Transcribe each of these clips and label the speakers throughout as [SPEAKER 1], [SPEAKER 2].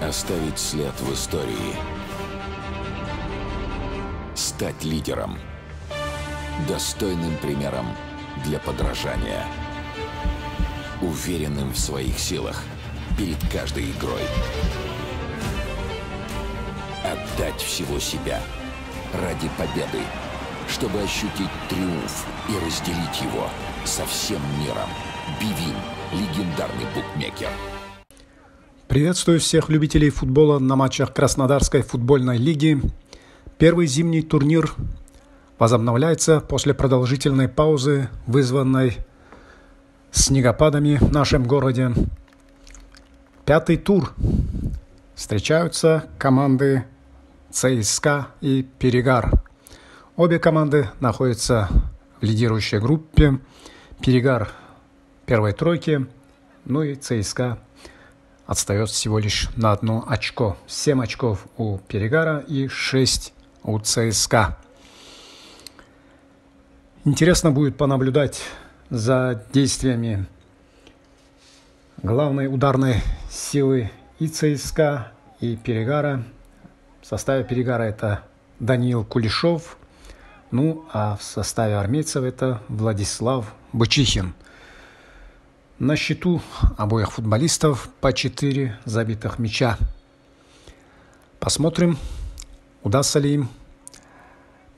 [SPEAKER 1] Оставить след в истории. Стать лидером. Достойным примером для подражания. Уверенным в своих силах перед каждой игрой. Отдать всего себя ради победы, чтобы ощутить триумф и разделить его со всем миром. Бивин – легендарный букмекер.
[SPEAKER 2] Приветствую всех любителей футбола на матчах Краснодарской футбольной лиги. Первый зимний турнир возобновляется после продолжительной паузы, вызванной снегопадами в нашем городе. Пятый тур. Встречаются команды ЦСКА и Перегар. Обе команды находятся в лидирующей группе. Перегар первой тройки, ну и ЦСКА отстает всего лишь на одно очко. 7 очков у Перегара и 6 у ЦСКА. Интересно будет понаблюдать за действиями главной ударной силы и ЦСКА, и Перегара. В составе Перегара это Даниил Кулешов, ну а в составе армейцев это Владислав Бычихин – на счету обоих футболистов по 4 забитых мяча. Посмотрим, удастся ли им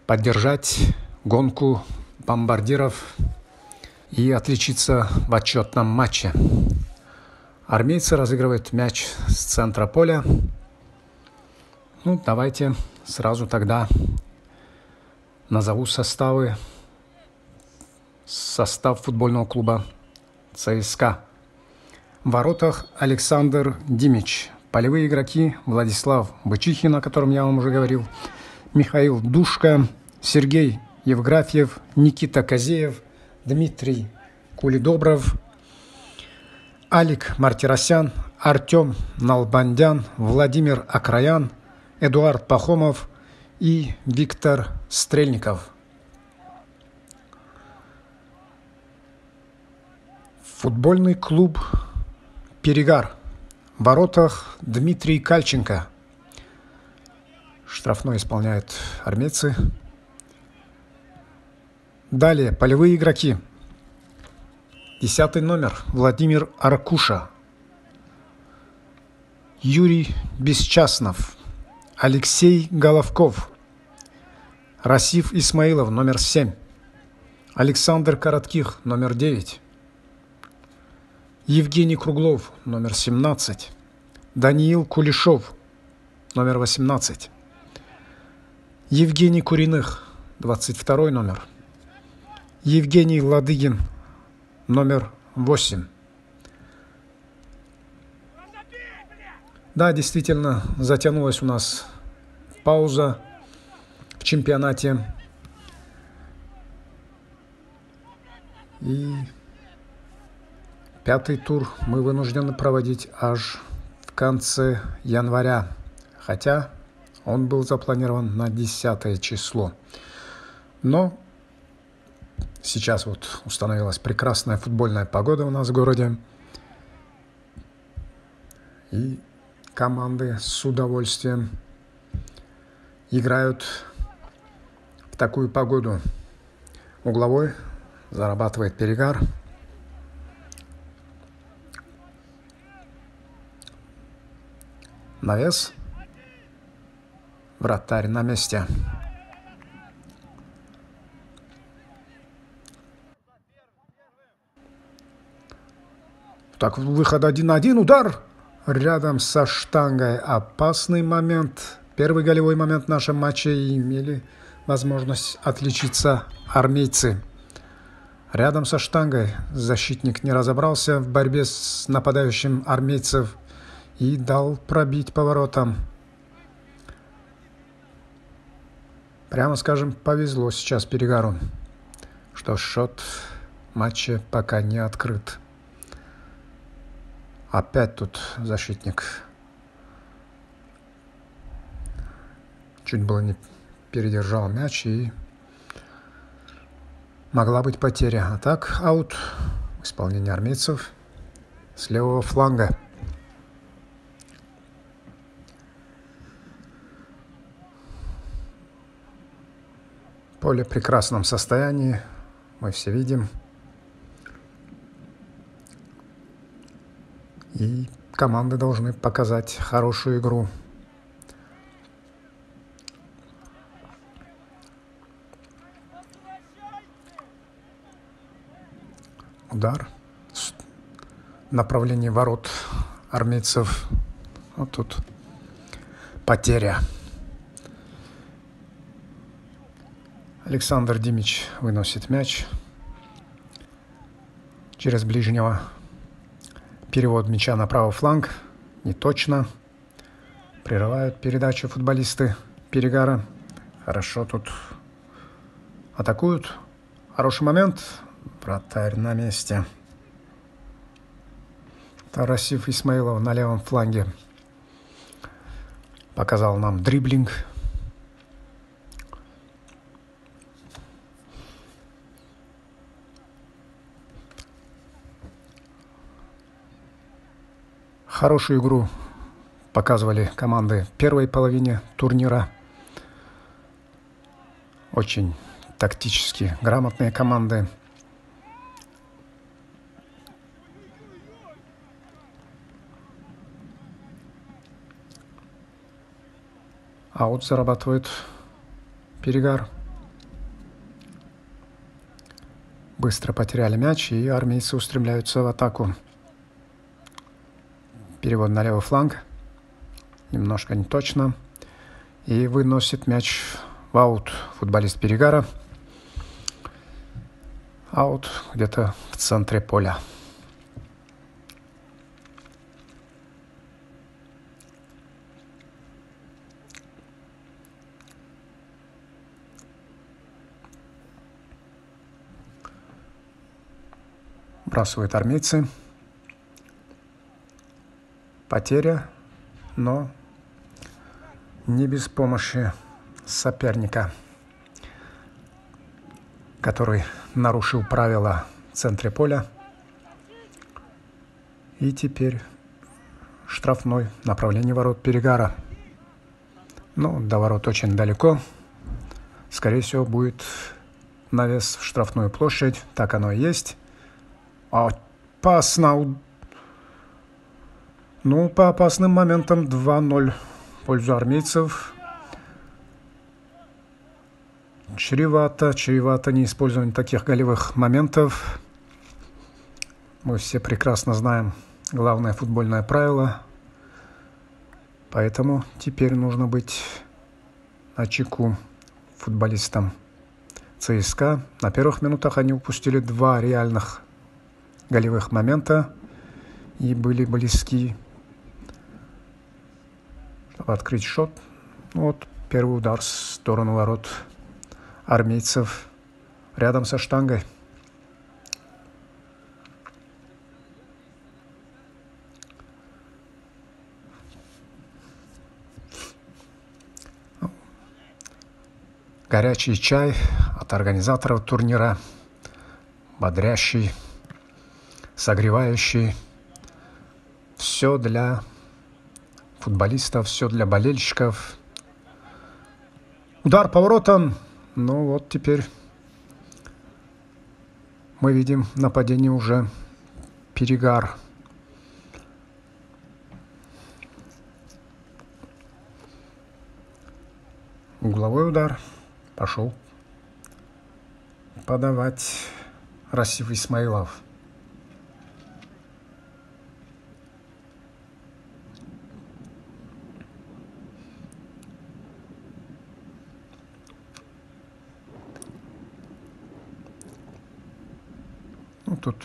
[SPEAKER 2] поддержать гонку бомбардиров и отличиться в отчетном матче. Армейцы разыгрывают мяч с центра поля. Ну, давайте сразу тогда назову составы. Состав футбольного клуба ЦСКА. В воротах Александр Димич. Полевые игроки Владислав Бычихин, о котором я вам уже говорил, Михаил Душка, Сергей Евграфьев, Никита Козеев, Дмитрий Кулидобров, Алик Мартиросян, Артем Налбандян, Владимир Акраян, Эдуард Пахомов и Виктор Стрельников – Футбольный клуб «Перегар». В воротах Дмитрий Кальченко. Штрафной исполняют армейцы. Далее полевые игроки. Десятый номер Владимир Аркуша. Юрий Бесчастнов. Алексей Головков. Расиф Исмаилов, номер 7. Александр Коротких, номер 9. Евгений Круглов, номер 17. Даниил Кулешов, номер 18. Евгений Куриных, 22 номер. Евгений Ладыгин, номер 8. Да, действительно, затянулась у нас пауза в чемпионате. И Пятый тур мы вынуждены проводить аж в конце января, хотя он был запланирован на 10 число. Но сейчас вот установилась прекрасная футбольная погода у нас в городе. И команды с удовольствием играют в такую погоду. Угловой зарабатывает перегар – Навес. Вратарь на месте. Так, выход один на один, удар рядом со штангой. Опасный момент. Первый голевой момент в нашем матче имели возможность отличиться армейцы. Рядом со штангой защитник не разобрался в борьбе с нападающим армейцев и дал пробить поворотом. Прямо скажем, повезло сейчас Перегару, что счет матча пока не открыт. Опять тут защитник чуть было не передержал мяч и могла быть потеря. А так аут исполнение армейцев с левого фланга. Поле в прекрасном состоянии, мы все видим. И команды должны показать хорошую игру. Удар. Направление ворот армейцев. Вот тут потеря. Александр Димич выносит мяч через ближнего. Перевод мяча на правый фланг. Не точно. Прерывают передачу футболисты Перегара. Хорошо тут атакуют. Хороший момент. Вратарь на месте. Тарасив Исмаилов на левом фланге показал нам дриблинг. Хорошую игру показывали команды первой половине турнира. Очень тактически грамотные команды. Аут зарабатывает Перегар. Быстро потеряли мяч, и армейцы устремляются в атаку. Перевод на левый фланг. Немножко не точно. И выносит мяч в аут футболист Перегара. Аут где-то в центре поля. Бросают армейцы. Потеря, но не без помощи соперника, который нарушил правила в центре поля. И теперь штрафной направление ворот Перегара. Ну, до ворот очень далеко. Скорее всего, будет навес в штрафную площадь. Так оно и есть. Опасно ну, по опасным моментам 2-0 в пользу армейцев. Чревато, чревато неиспользование таких голевых моментов. Мы все прекрасно знаем главное футбольное правило. Поэтому теперь нужно быть на чеку футболистам ЦСКА. На первых минутах они упустили два реальных голевых момента и были близки открыть счет. Вот первый удар в сторону ворот армейцев рядом со штангой. Горячий чай от организаторов турнира, бодрящий, согревающий. Все для футболистов, все для болельщиков. Удар поворотом. Ну вот теперь мы видим нападение уже перегар. Угловой удар. Пошел подавать Расив Исмаилов. Тут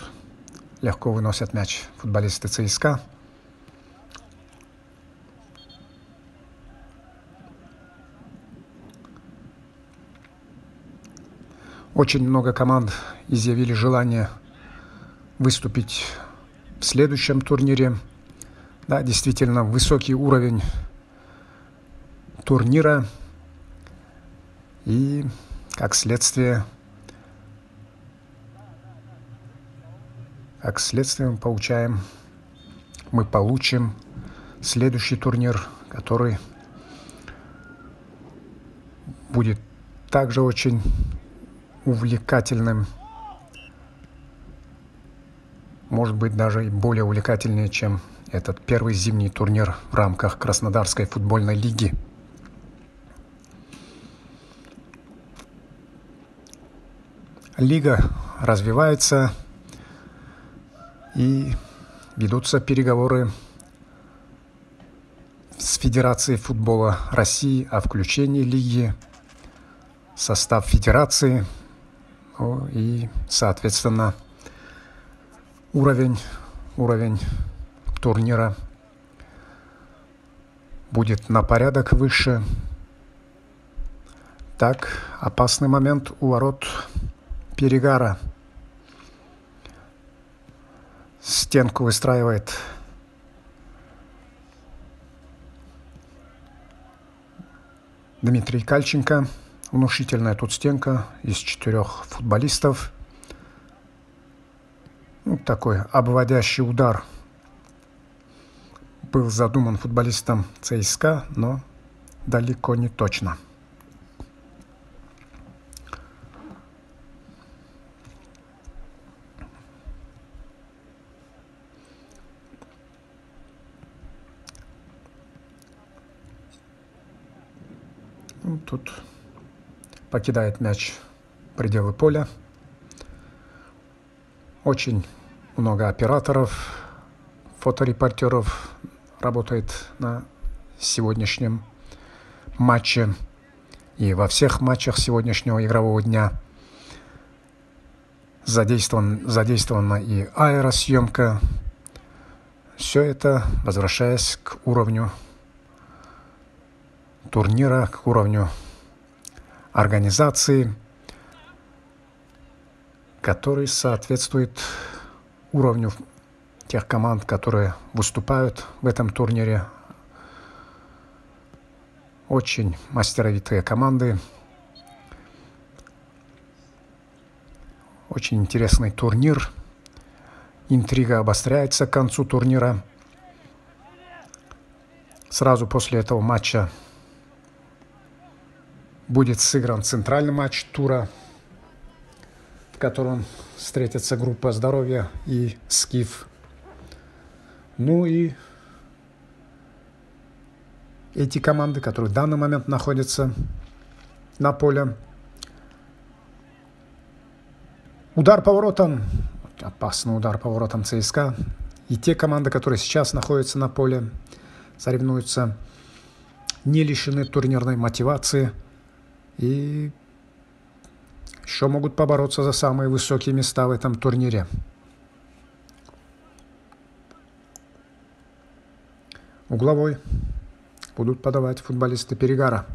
[SPEAKER 2] легко выносят мяч футболисты ЦСКА. Очень много команд изъявили желание выступить в следующем турнире. Да, действительно, высокий уровень турнира. И, как следствие, Как следствие мы получаем, мы получим следующий турнир, который будет также очень увлекательным, может быть даже и более увлекательнее, чем этот первый зимний турнир в рамках Краснодарской футбольной лиги. Лига развивается и ведутся переговоры с Федерацией футбола России о включении лиги состав Федерации и, соответственно, уровень, уровень турнира будет на порядок выше. Так, опасный момент у ворот перегара. Стенку выстраивает Дмитрий Кальченко. Внушительная тут стенка из четырех футболистов. Ну, такой обводящий удар был задуман футболистом ЦСКА, но далеко не точно. Ну, тут покидает мяч пределы поля. Очень много операторов, фоторепортеров работает на сегодняшнем матче и во всех матчах сегодняшнего игрового дня. Задействован, задействована и аэросъемка. Все это возвращаясь к уровню турнира, к уровню организации, который соответствует уровню тех команд, которые выступают в этом турнире. Очень мастеровитые команды. Очень интересный турнир. Интрига обостряется к концу турнира. Сразу после этого матча будет сыгран центральный матч тура, в котором встретится группа здоровья и Скиф. Ну и эти команды, которые в данный момент находятся на поле. Удар поворотом, опасный удар поворотом ЦСКА. И те команды, которые сейчас находятся на поле, соревнуются, не лишены турнирной мотивации – и еще могут побороться за самые высокие места в этом турнире. Угловой будут подавать футболисты Перегара.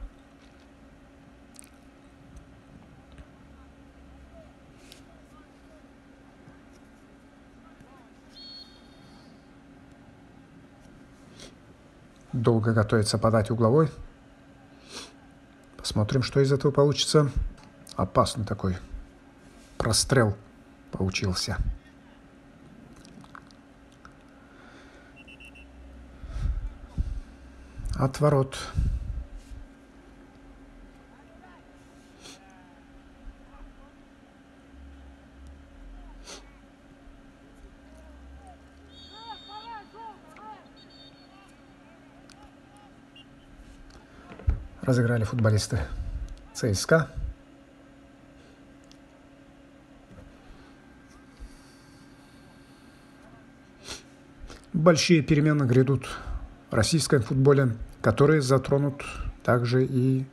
[SPEAKER 2] Долго готовится подать угловой. Посмотрим, что из этого получится. Опасный такой прострел получился. Отворот. Разыграли футболисты ЦСКА. Большие перемены грядут в российском футболе, которые затронут также и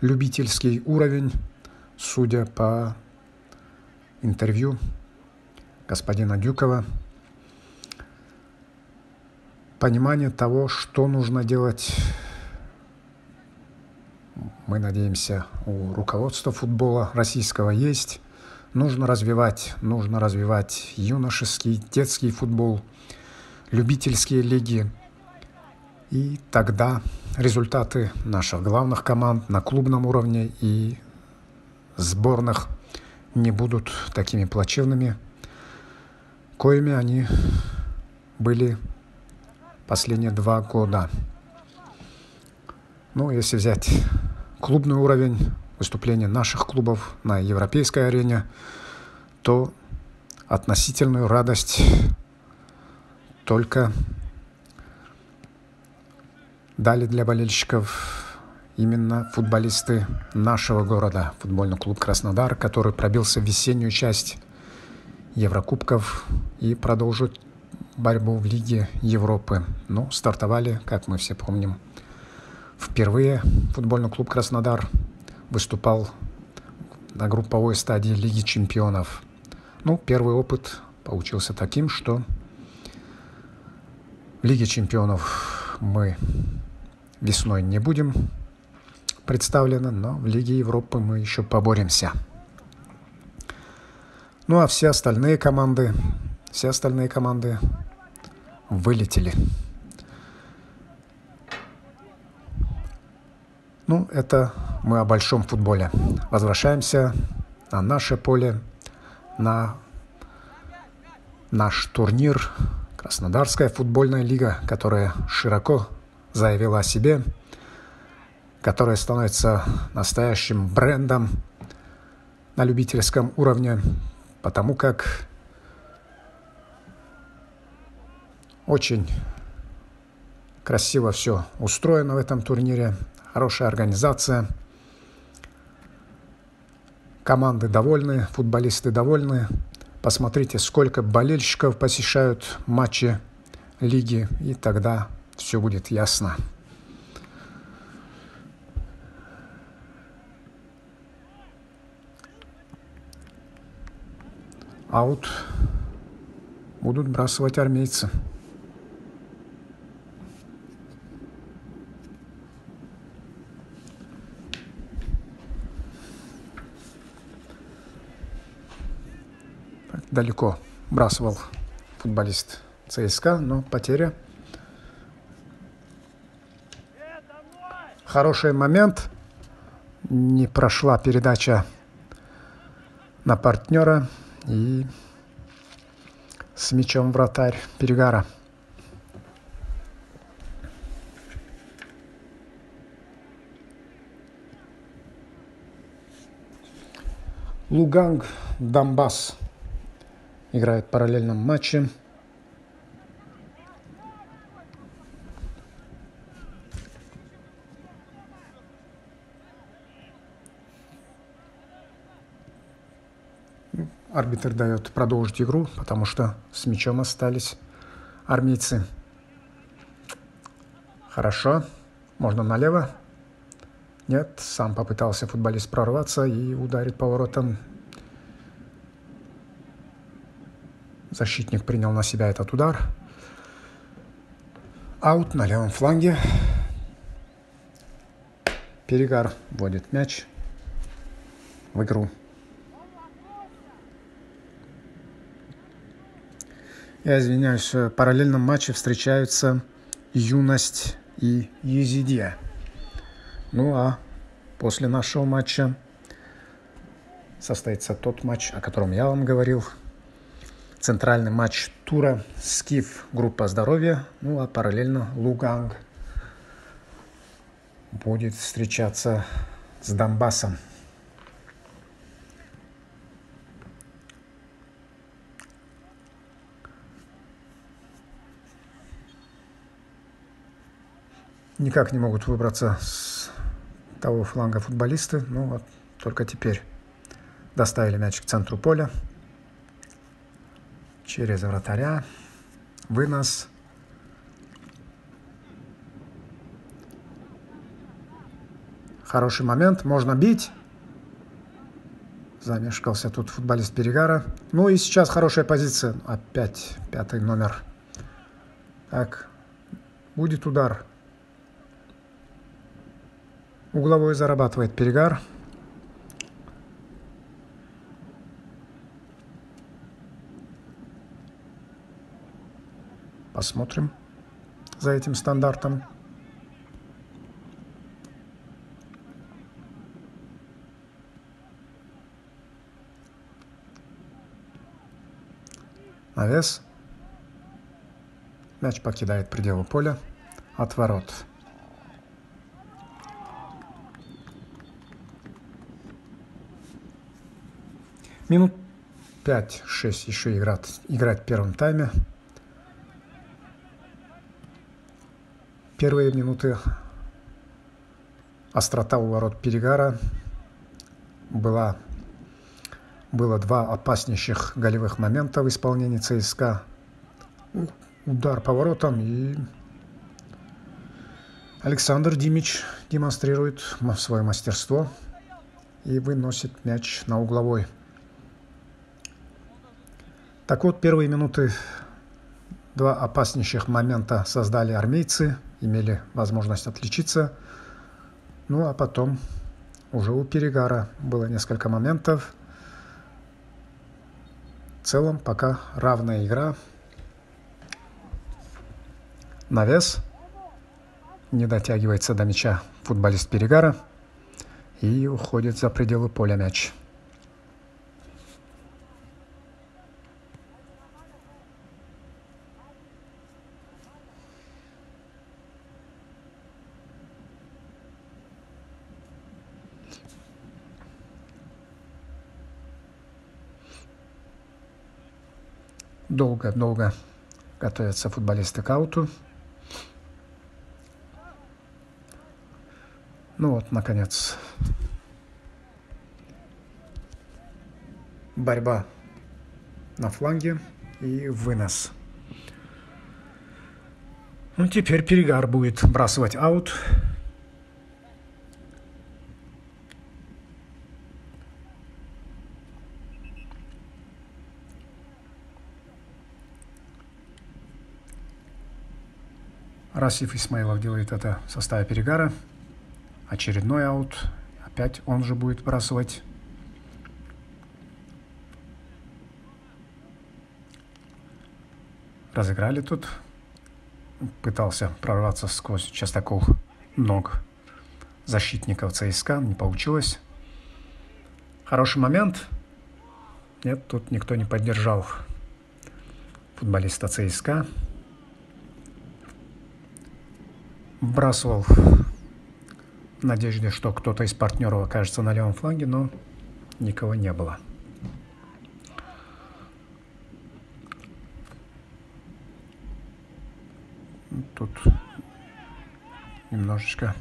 [SPEAKER 2] любительский уровень, судя по интервью господина Дюкова. Понимание того, что нужно делать мы надеемся, у руководства футбола российского есть. Нужно развивать, нужно развивать юношеский, детский футбол, любительские лиги. И тогда результаты наших главных команд на клубном уровне и сборных не будут такими плачевными, коими они были последние два года. Ну, если взять клубный уровень выступления наших клубов на европейской арене, то относительную радость только дали для болельщиков именно футболисты нашего города, футбольный клуб «Краснодар», который пробился в весеннюю часть Еврокубков и продолжит борьбу в Лиге Европы. Ну, стартовали, как мы все помним, впервые футбольный клуб «Краснодар» выступал на групповой стадии Лиги чемпионов. Ну, первый опыт получился таким, что в Лиге чемпионов мы весной не будем представлены, но в Лиге Европы мы еще поборемся. Ну а все остальные команды, все остальные команды вылетели. Ну, это мы о большом футболе. Возвращаемся на наше поле, на наш турнир Краснодарская футбольная лига, которая широко заявила о себе, которая становится настоящим брендом на любительском уровне, потому как очень красиво все устроено в этом турнире, хорошая организация, команды довольны, футболисты довольны. Посмотрите, сколько болельщиков посещают матчи лиги, и тогда все будет ясно. Аут будут бросать армейцы. Далеко бросал футболист ЦСКА, но потеря. Хороший момент. Не прошла передача на партнера. И с мячом вратарь Перегара. Луганг, Донбасс играют в параллельном матче. Арбитр дает продолжить игру, потому что с мячом остались армейцы. Хорошо. Можно налево. Нет, сам попытался футболист прорваться и ударить поворотом Защитник принял на себя этот удар. Аут на левом фланге. Перегар вводит мяч в игру. Я извиняюсь, в параллельном матче встречаются юность и Езидия. Ну а после нашего матча состоится тот матч, о котором я вам говорил – центральный матч тура Скиф. Группа здоровья, ну а параллельно Луганг будет встречаться с Донбассом. Никак не могут выбраться с того фланга футболисты, ну вот только теперь доставили мяч к центру поля через вратаря, вынос. Хороший момент, можно бить. Замешкался тут футболист Перегара. Ну и сейчас хорошая позиция. Опять пятый номер. Так, будет удар. Угловой зарабатывает Перегар. Посмотрим за этим стандартом. Навес. Мяч покидает пределы поля от ворот. Минут 5-6 еще играть, играть в первом тайме. Первые минуты острота у ворот Перегара была было два опаснейших голевых момента в исполнении ЦСКА. Удар поворотом и Александр Димич демонстрирует свое мастерство и выносит мяч на угловой. Так вот, первые минуты два опаснейших момента создали армейцы, имели возможность отличиться. Ну а потом уже у Перегара было несколько моментов – в целом пока равная игра. Навес. Не дотягивается до мяча футболист Перегара. И уходит за пределы поля мяч. Долго-долго готовятся футболисты к ауту. Ну вот, наконец, борьба на фланге и вынос. Ну, теперь Перегар будет бросать аут. Расиф Исмаилов делает это в составе перегара. Очередной аут. Опять он же будет бросать. Разыграли тут. Пытался прорваться сквозь частокол ног защитников ЦСКА. Не получилось. Хороший момент. Нет, тут никто не поддержал футболиста ЦСКА. Вбрасывал в надежде, что кто-то из партнеров окажется на левом фланге, но никого не было. Тут немножечко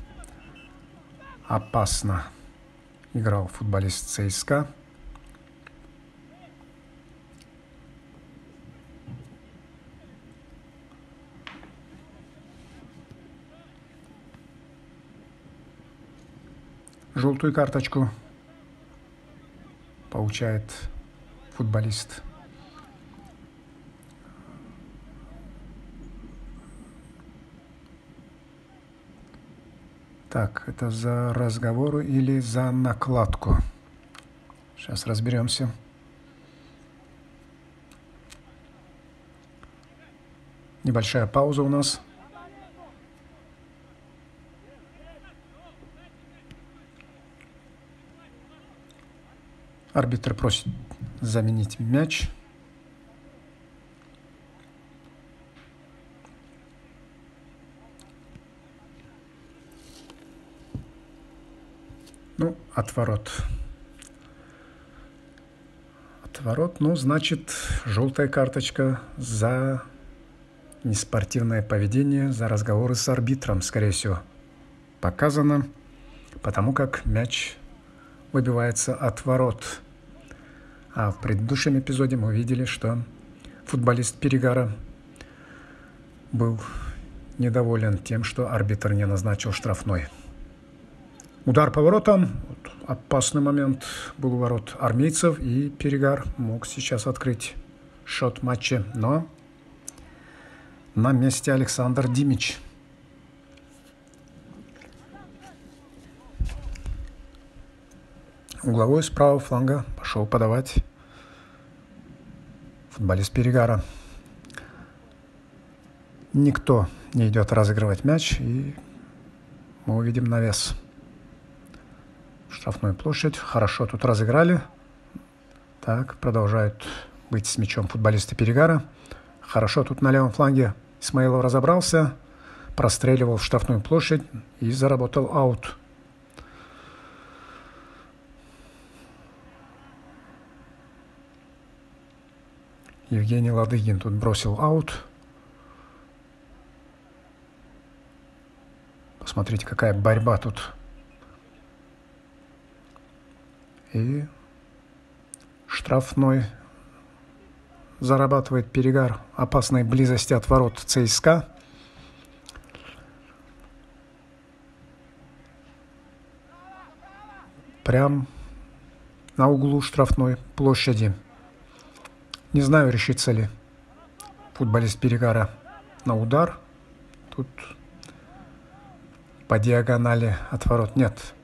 [SPEAKER 2] опасно играл футболист ЦСКА. Желтую карточку получает футболист. Так, это за разговоры или за накладку? Сейчас разберемся. Небольшая пауза у нас. Арбитр просит заменить мяч. Ну, отворот. Отворот, ну, значит, желтая карточка за неспортивное поведение, за разговоры с арбитром, скорее всего, показано, потому как мяч выбивается от ворот. А в предыдущем эпизоде мы увидели, что футболист Перегара был недоволен тем, что арбитр не назначил штрафной. Удар поворотом, вот, опасный момент был у ворот армейцев, и Перегар мог сейчас открыть счет матча, но на месте Александр Димич – Угловой с правого фланга пошел подавать футболист Перегара. Никто не идет разыгрывать мяч, и мы увидим навес. Штрафную площадь. Хорошо тут разыграли. Так, продолжают быть с мячом футболисты Перегара. Хорошо тут на левом фланге Исмаилов разобрался, простреливал в штрафную площадь и заработал аут. Евгений Ладыгин тут бросил аут. Посмотрите, какая борьба тут. И штрафной зарабатывает перегар опасной близости от ворот ЦСКА. Прям на углу штрафной площади. Не знаю, решится ли футболист Перегара на удар. Тут по диагонали от ворот нет.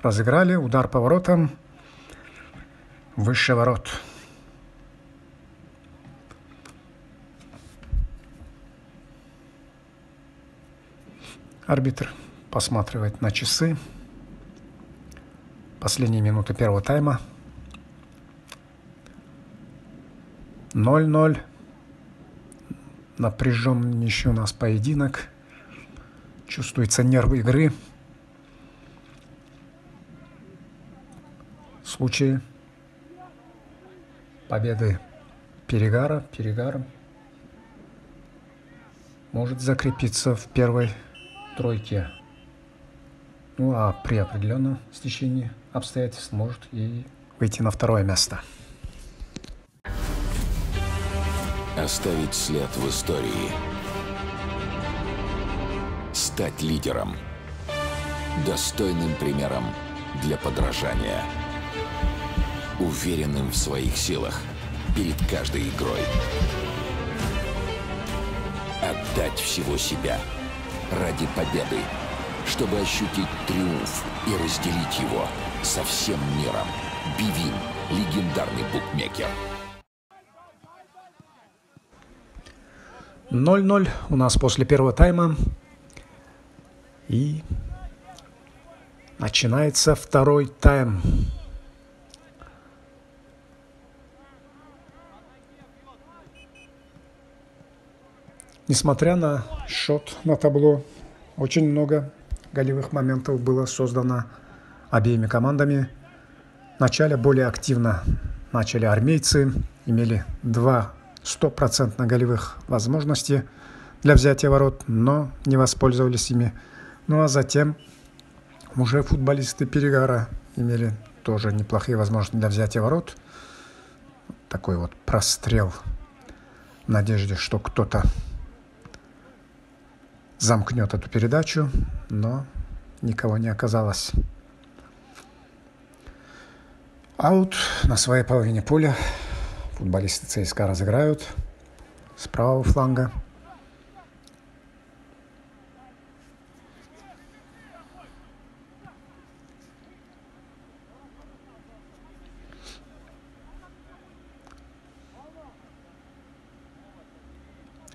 [SPEAKER 2] Разыграли, удар по воротам, выше ворот. Арбитр посматривает на часы. Последние минуты первого тайма – 0-0. Напряженнейший у нас поединок. Чувствуется нерв игры. В случае победы Перегара, Перегара может закрепиться в первой тройке. Ну а при определенном стечении обстоятельств может и выйти на второе место.
[SPEAKER 1] Оставить след в истории. Стать лидером. Достойным примером для подражания. Уверенным в своих силах перед каждой игрой. Отдать всего себя ради победы, чтобы ощутить триумф и разделить его со всем миром. Бивин – легендарный букмекер.
[SPEAKER 2] 0-0 у нас после первого тайма. И начинается второй тайм. Несмотря на счет на табло, очень много голевых моментов было создано обеими командами. В начале более активно начали армейцы, имели два стопроцентно голевых возможностей для взятия ворот, но не воспользовались ими. Ну а затем уже футболисты Перегара имели тоже неплохие возможности для взятия ворот. Такой вот прострел в надежде, что кто-то замкнет эту передачу, но никого не оказалось. Аут на своей половине поля Футболисты ЦСКА разыграют с правого фланга.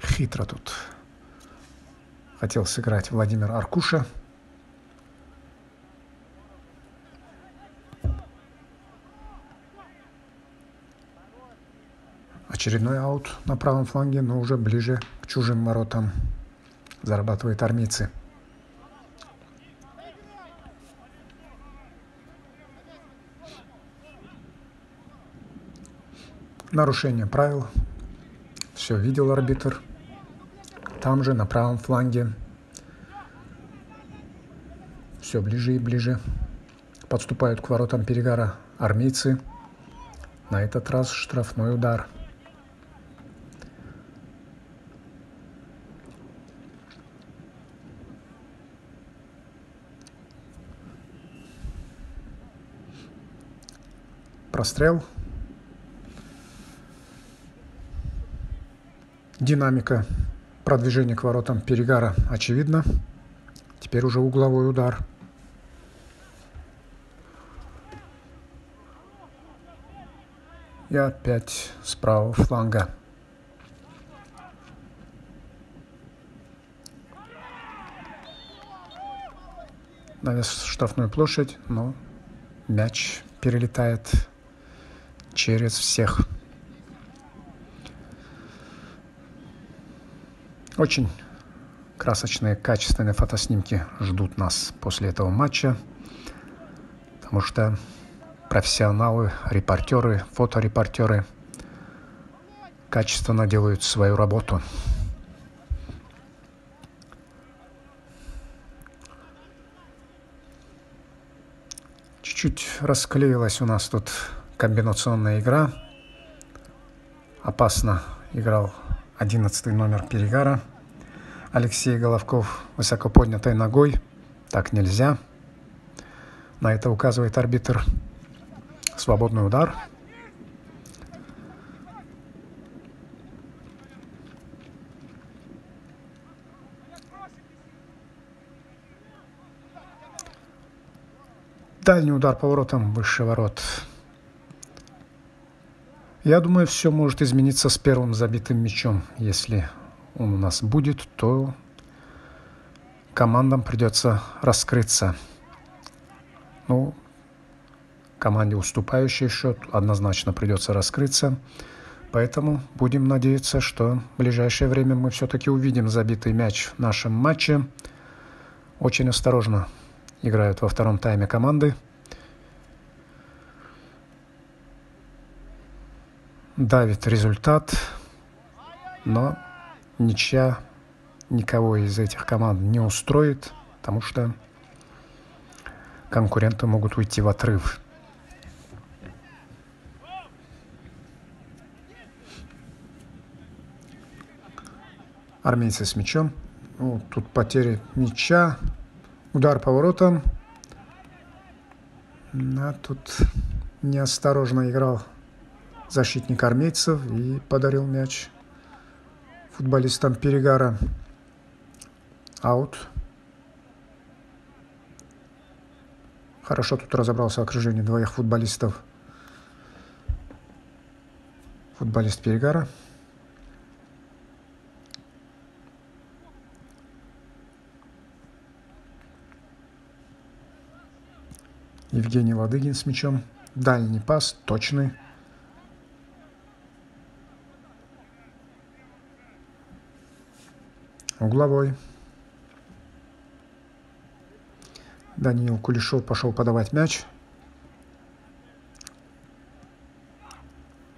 [SPEAKER 2] Хитро тут хотел сыграть Владимир Аркуша. Очередной аут на правом фланге, но уже ближе к чужим воротам. Зарабатывают армейцы. Нарушение правил. Все видел арбитр. Там же, на правом фланге. Все ближе и ближе. Подступают к воротам перегара армейцы. На этот раз штрафной удар – прострел. Динамика продвижения к воротам перегара очевидна. Теперь уже угловой удар. И опять с правого фланга. Навес штрафную площадь, но мяч перелетает через всех. Очень красочные, качественные фотоснимки ждут нас после этого матча, потому что профессионалы, репортеры, фоторепортеры качественно делают свою работу. Чуть-чуть расклеилась у нас тут комбинационная игра. Опасно играл 11 номер Перегара. Алексей Головков высоко поднятой ногой. Так нельзя. На это указывает арбитр. Свободный удар. Дальний удар поворотом выше ворот. Я думаю, все может измениться с первым забитым мячом. Если он у нас будет, то командам придется раскрыться. Ну, команде уступающий счет однозначно придется раскрыться. Поэтому будем надеяться, что в ближайшее время мы все-таки увидим забитый мяч в нашем матче. Очень осторожно играют во втором тайме команды. Давит результат, но ничья никого из этих команд не устроит, потому что конкуренты могут уйти в отрыв. Армейцы с мячом. Ну, тут потери мяча. Удар поворотом. А тут неосторожно играл защитник армейцев и подарил мяч футболистам Перегара. Аут. Хорошо тут разобрался окружение двоих футболистов. Футболист Перегара. Евгений Ладыгин с мячом. Дальний пас, точный. Угловой. Даниил Кулешов пошел подавать мяч.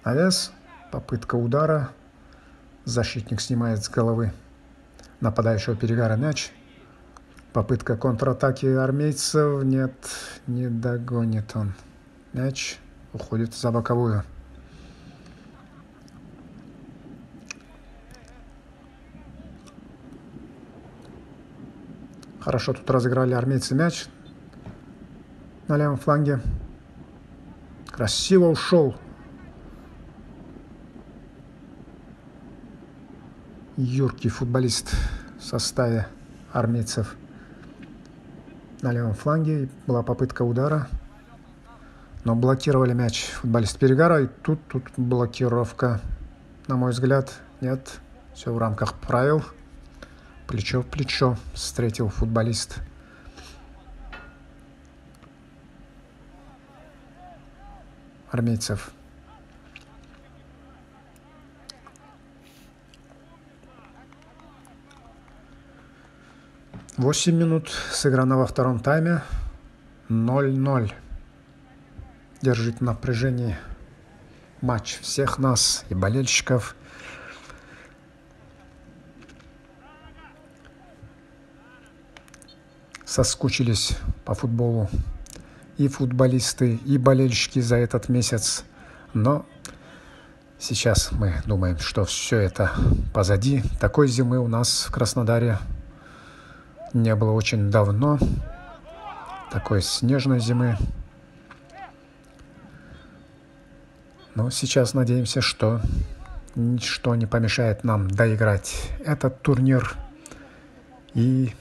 [SPEAKER 2] Навес. Попытка удара. Защитник снимает с головы нападающего перегара мяч. Попытка контратаки армейцев. Нет, не догонит он. Мяч уходит за боковую. Хорошо тут разыграли армейцы мяч на левом фланге. Красиво ушел. Юркий футболист в составе армейцев на левом фланге. Была попытка удара. Но блокировали мяч футболист Перегара. И тут, тут блокировка. На мой взгляд, нет. Все в рамках правил. Плечо в плечо встретил футболист. Армейцев. Восемь минут сыграно во втором тайме. 0-0. Держит напряжение матч всех нас и болельщиков. Соскучились по футболу и футболисты, и болельщики за этот месяц. Но сейчас мы думаем, что все это позади. Такой зимы у нас в Краснодаре не было очень давно. Такой снежной зимы. Но сейчас надеемся, что ничто не помешает нам доиграть этот турнир и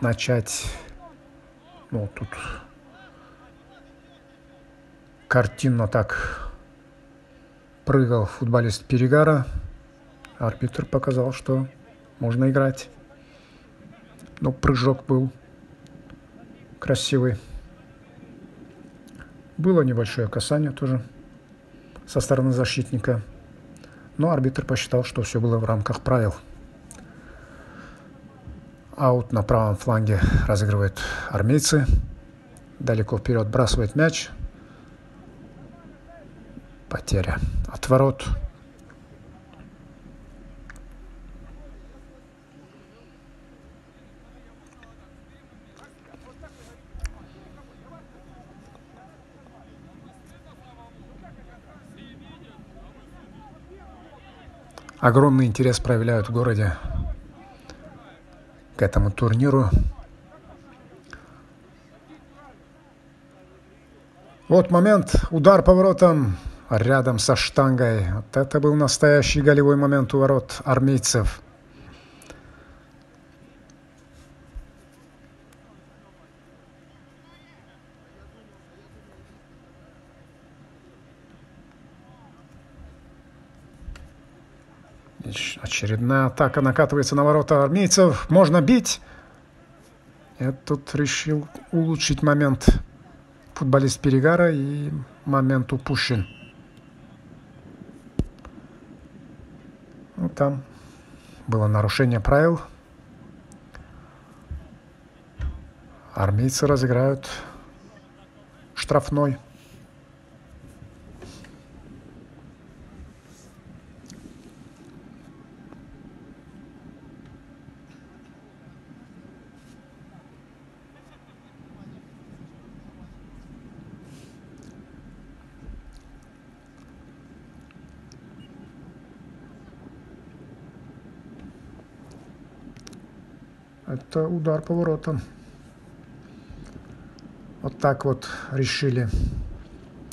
[SPEAKER 2] начать, ну, тут картинно так прыгал футболист Перегара. Арбитр показал, что можно играть. Но прыжок был красивый. Было небольшое касание тоже со стороны защитника. Но арбитр посчитал, что все было в рамках правил. Аут на правом фланге разыгрывают армейцы. Далеко вперед бросает мяч. Потеря от ворот. Огромный интерес проявляют в городе этому турниру. Вот момент, удар поворотом рядом со штангой. Вот это был настоящий голевой момент у ворот армейцев. Очередная атака накатывается на ворота армейцев. Можно бить. Я тут решил улучшить момент футболист Перегара и момент упущен. Ну, там было нарушение правил. Армейцы разыграют штрафной. Это удар поворотом. Вот так вот решили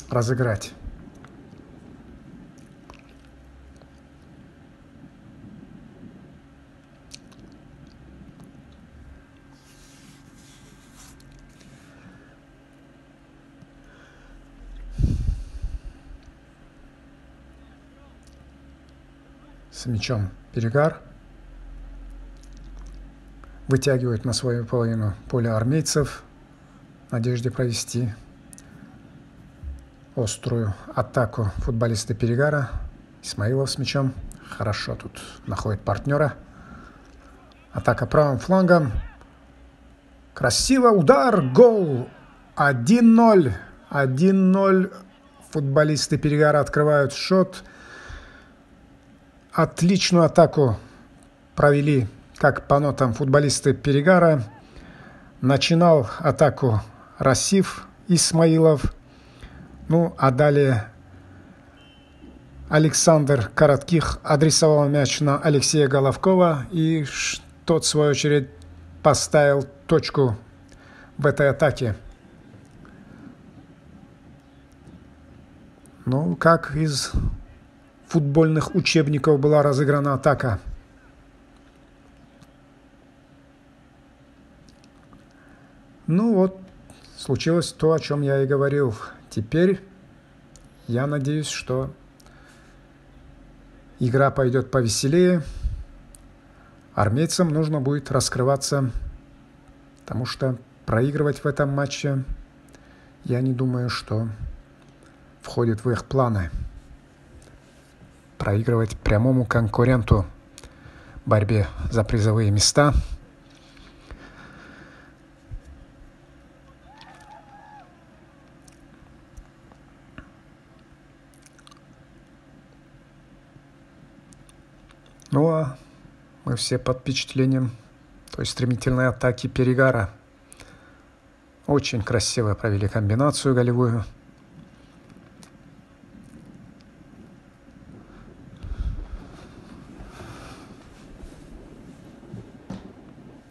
[SPEAKER 2] разыграть. С мячом перегар вытягивают на свою половину поля армейцев в надежде провести острую атаку футболиста Перегара. Исмаилов с мячом. Хорошо тут находит партнера. Атака правым флангом. Красиво. Удар. Гол. 1-0. 1-0. Футболисты Перегара открывают счет. Отличную атаку провели как по нотам футболисты Перегара. Начинал атаку Расиф Исмаилов. Ну, а далее Александр Коротких адресовал мяч на Алексея Головкова. И тот, в свою очередь, поставил точку в этой атаке. Ну, как из футбольных учебников была разыграна атака – Ну вот, случилось то, о чем я и говорил. Теперь я надеюсь, что игра пойдет повеселее. Армейцам нужно будет раскрываться, потому что проигрывать в этом матче, я не думаю, что входит в их планы. Проигрывать прямому конкуренту в борьбе за призовые места – Ну а мы все под впечатлением той стремительной атаки Перегара. Очень красиво провели комбинацию голевую.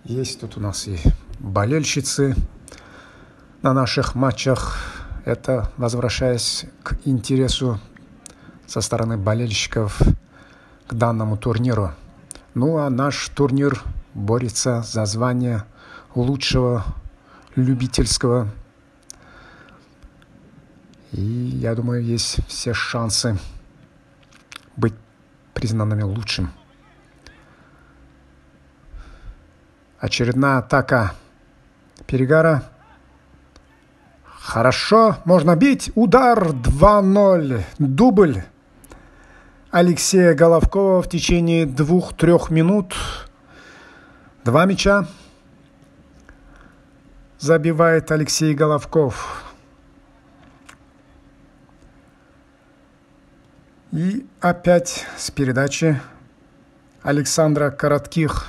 [SPEAKER 2] Есть тут у нас и болельщицы на наших матчах. Это возвращаясь к интересу со стороны болельщиков – к данному турниру. Ну а наш турнир борется за звание лучшего любительского. И я думаю, есть все шансы быть признанными лучшим. Очередная атака Перегара. Хорошо, можно бить. Удар 2-0. Дубль. Алексея Головкова в течение двух-трех минут. Два мяча забивает Алексей Головков. И опять с передачи Александра Коротких.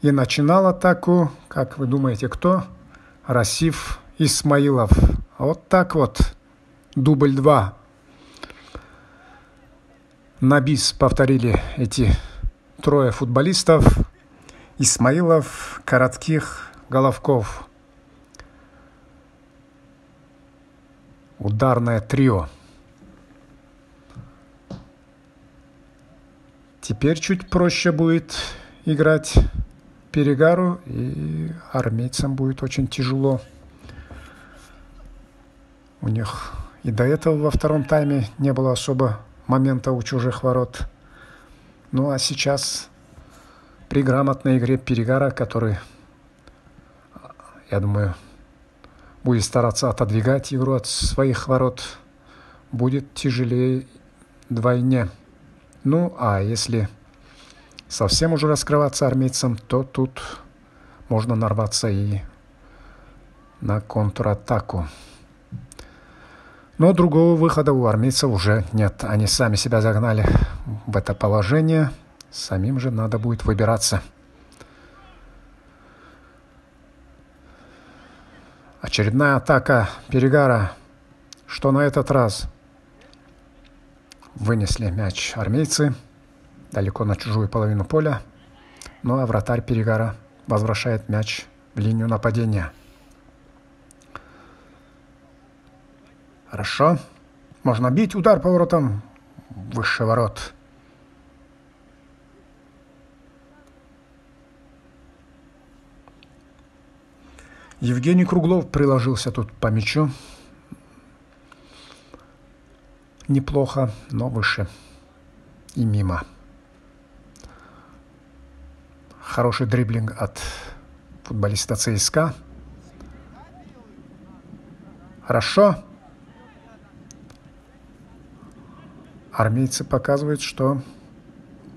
[SPEAKER 2] И начинал атаку, как вы думаете, кто? Расиф Исмаилов. Вот так вот. Дубль 2. На бис повторили эти трое футболистов. Исмаилов, Коротких, Головков. Ударное трио. Теперь чуть проще будет играть Перегару, и армейцам будет очень тяжело. У них и до этого во втором тайме не было особо момента у чужих ворот. Ну а сейчас при грамотной игре Перегара, который, я думаю, будет стараться отодвигать игру от своих ворот, будет тяжелее вдвойне. Ну, а если совсем уже раскрываться армейцам, то тут можно нарваться и на контратаку. Но другого выхода у армейцев уже нет. Они сами себя загнали в это положение. Самим же надо будет выбираться. Очередная атака Перегара. Что на этот раз? Вынесли мяч армейцы далеко на чужую половину поля. Ну а вратарь Перегара возвращает мяч в линию нападения. Хорошо. Можно бить. Удар поворотом. Выше ворот. Евгений Круглов приложился тут по мячу. Неплохо, но выше. И мимо. Хороший дриблинг от футболиста ЦСКА. Хорошо. Армейцы показывают, что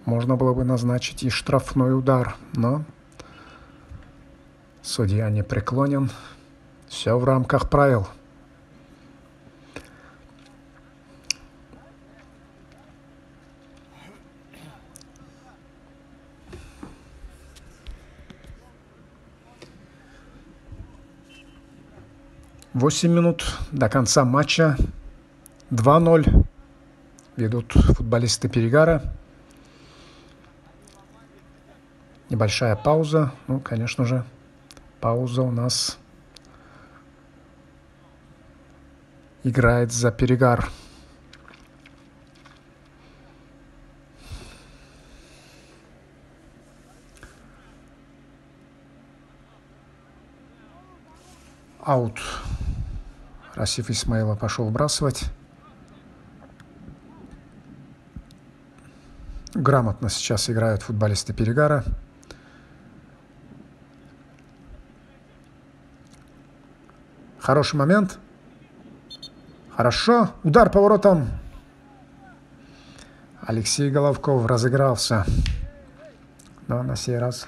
[SPEAKER 2] можно было бы назначить и штрафной удар, но Судья не преклонен. Все в рамках правил. Восемь минут до конца матча. 2-0 ведут футболисты Перегара. Небольшая пауза. Ну, конечно же, Пауза у нас играет за перегар. Аут. Расиф Исмаила пошел вбрасывать. Грамотно сейчас играют футболисты Перегара. Хороший момент. Хорошо. Удар поворотом. Алексей Головков разыгрался. Но на сей раз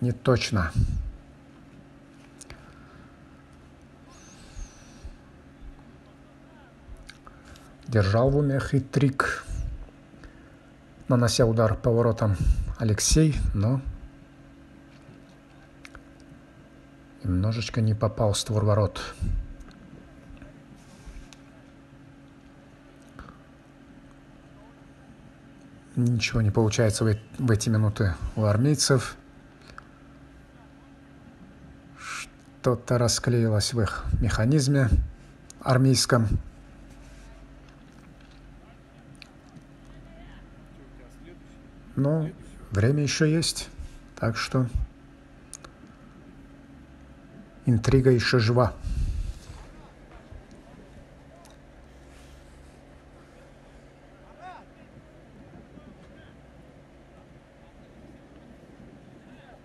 [SPEAKER 2] не точно. Держал в уме хитрик. Нанося удар поворотом Алексей, но Немножечко не попал в створ ворот. Ничего не получается в, эти минуты у армейцев. Что-то расклеилось в их механизме армейском. Но время еще есть, так что интрига еще жива.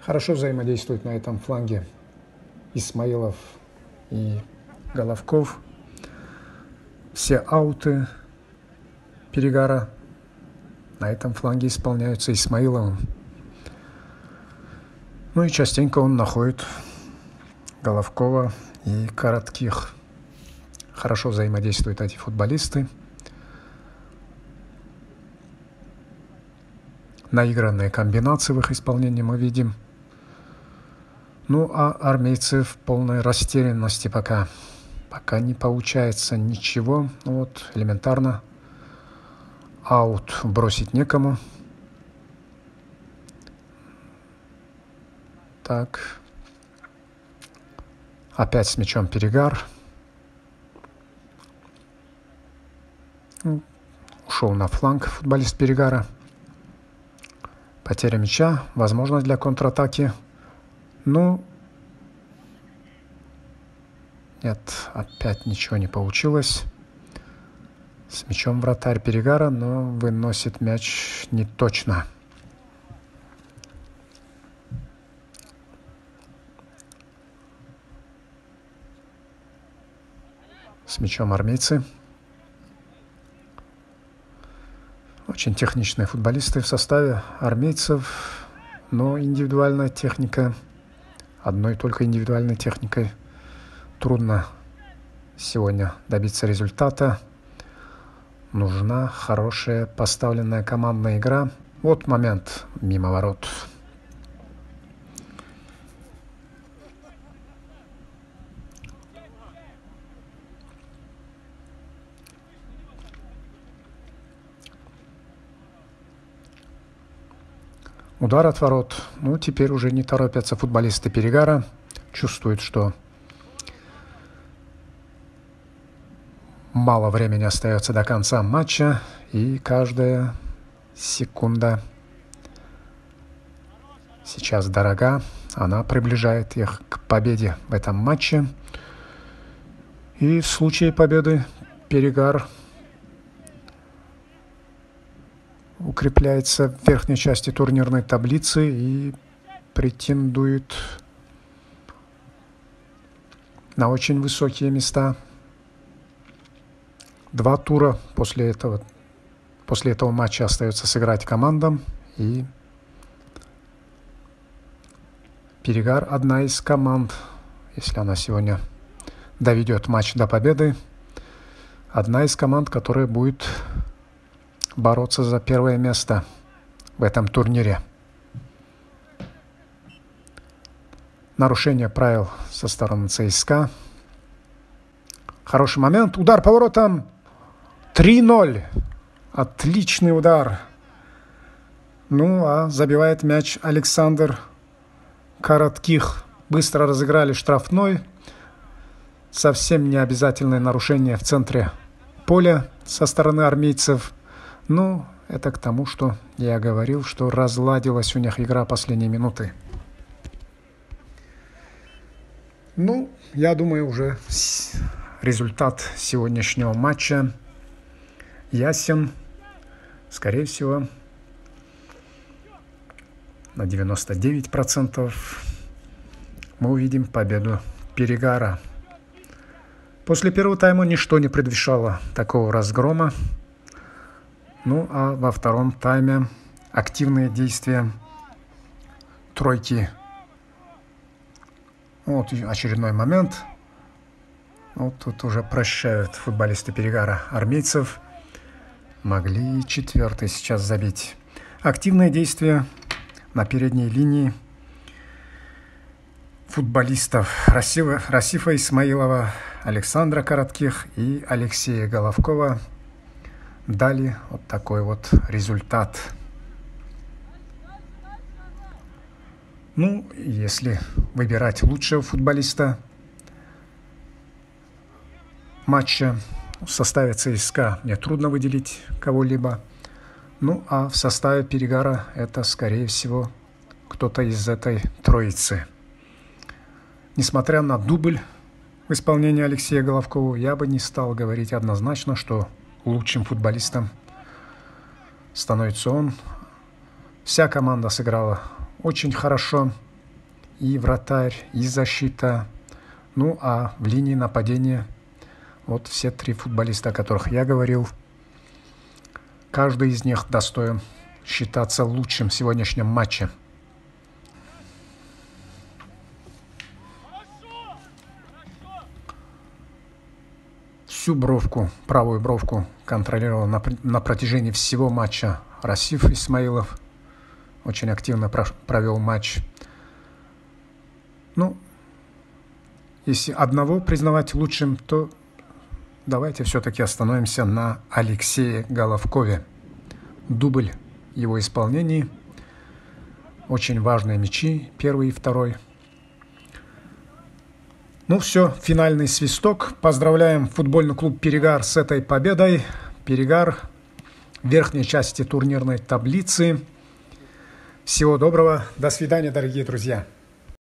[SPEAKER 2] Хорошо взаимодействуют на этом фланге Исмаилов и Головков. Все ауты Перегара на этом фланге исполняются Исмаиловым. Ну и частенько он находит Головкова и Коротких. Хорошо взаимодействуют эти футболисты. Наигранные комбинации в их исполнении мы видим. Ну, а армейцы в полной растерянности пока. Пока не получается ничего. Ну, вот, элементарно. Аут бросить некому. Так. Опять с мячом перегар. Ушел на фланг футболист Перегара. Потеря мяча, возможность для контратаки. Ну, нет, опять ничего не получилось. С мячом вратарь Перегара, но выносит мяч не точно. С мячом армейцы. Очень техничные футболисты в составе армейцев, но индивидуальная техника, одной только индивидуальной техникой трудно сегодня добиться результата. Нужна хорошая поставленная командная игра. Вот момент мимо ворот. Удар от ворот. Ну, теперь уже не торопятся футболисты Перегара. Чувствуют, что мало времени остается до конца матча. И каждая секунда сейчас дорога. Она приближает их к победе в этом матче. И в случае победы Перегар укрепляется в верхней части турнирной таблицы и претендует на очень высокие места. Два тура после этого, после этого матча остается сыграть командам. И Перегар одна из команд, если она сегодня доведет матч до победы, одна из команд, которая будет бороться за первое место в этом турнире. Нарушение правил со стороны ЦСКА. Хороший момент. Удар поворотом. 3-0. Отличный удар. Ну, а забивает мяч Александр Коротких. Быстро разыграли штрафной. Совсем не обязательное нарушение в центре поля со стороны армейцев – ну, это к тому, что я говорил, что разладилась у них игра последней минуты. Ну, я думаю, уже результат сегодняшнего матча ясен. Скорее всего, на 99% мы увидим победу Перегара. После первого тайма ничто не предвещало такого разгрома. Ну а во втором тайме активные действия тройки. Вот очередной момент. Вот тут уже прощают футболисты Перегара армейцев. Могли четвертый сейчас забить. Активные действия на передней линии футболистов Расифа, Расифа Исмаилова, Александра Коротких и Алексея Головкова – дали вот такой вот результат. Ну, если выбирать лучшего футболиста матча в составе ЦСКА, мне трудно выделить кого-либо. Ну, а в составе Перегара это, скорее всего, кто-то из этой троицы. Несмотря на дубль в исполнении Алексея Головкова, я бы не стал говорить однозначно, что лучшим футболистом становится он. Вся команда сыграла очень хорошо. И вратарь, и защита. Ну а в линии нападения вот все три футболиста, о которых я говорил. Каждый из них достоин считаться лучшим в сегодняшнем матче. всю бровку, правую бровку контролировал на, на протяжении всего матча Расиф Исмаилов. Очень активно про, провел матч. Ну, если одного признавать лучшим, то давайте все-таки остановимся на Алексее Головкове. дубль его исполнении. Очень важные мячи, первый и второй. Ну все, финальный свисток. Поздравляем футбольный клуб «Перегар» с этой победой. «Перегар» в верхней части турнирной таблицы. Всего доброго. До свидания, дорогие друзья.